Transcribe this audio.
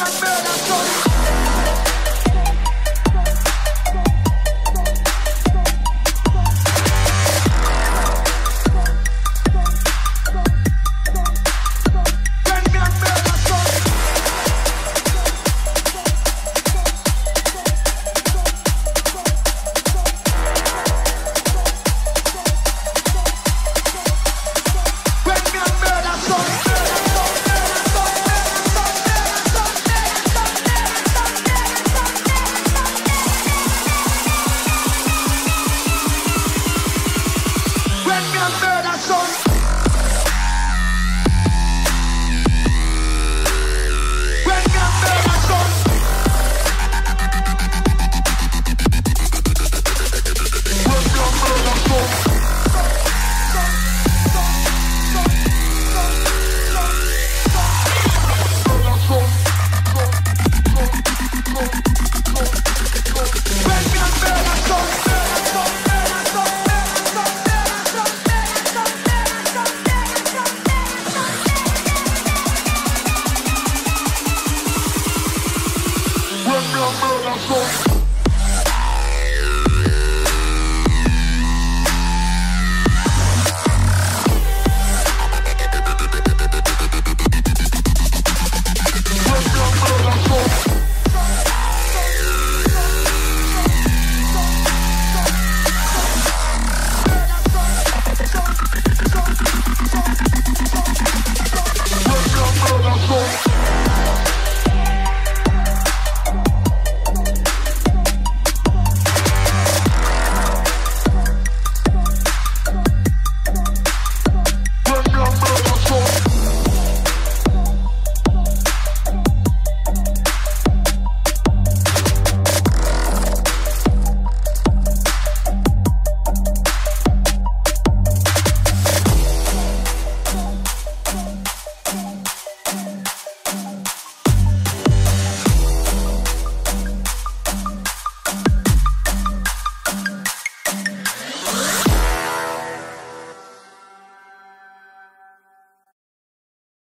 É Apenas só people.